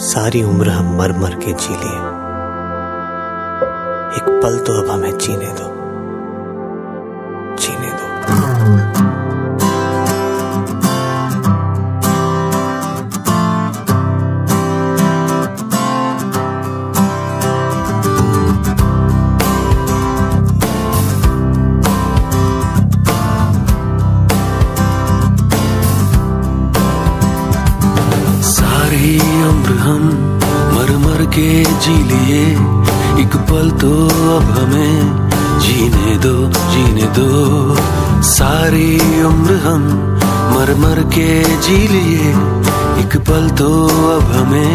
सारी उम्र हम मर मर के जी लिए। एक पल तो अब हमें जीने दो। उम्र हम मर मर के जी लिए। एक पल तो अब हमें जीने दो जीने दो। सारी उम्र हम मर मर के जी लिए। एक पल तो अब हमें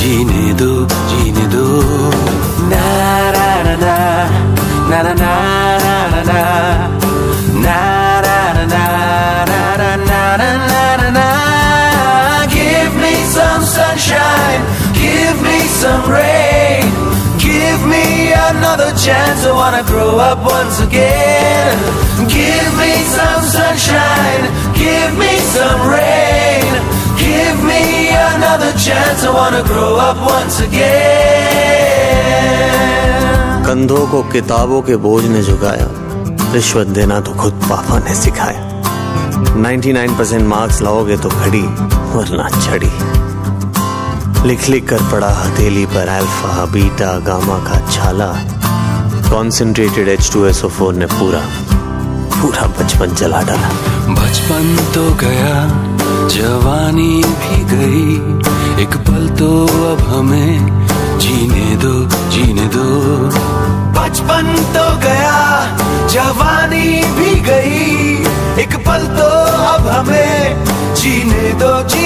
जीने दो जीने दो। ना ना ना ना ना ना some rain Give me another chance, I wanna grow up once again Give me some sunshine, give me some rain Give me another chance, I wanna grow up once again कंधों को किताबों के बोझ ने झुकाया रिश्वत देना तो खुद पापा ने सिखाया 99% मार्क्स लाओगे तो घड़ी वरना छड़ी लिख लिख कर पड़ा हथेली पर अल्फ़ा बीटा गामा का छाला। Concentrated H two S O four ने पूरा पूरा बचपन जला डाला। बचपन तो गया जवानी भी गई। एक पल तो अब हमें जीने दो जीने दो। बचपन तो गया जवानी भी गई। एक पल तो अब हमें जीने दो जीने दो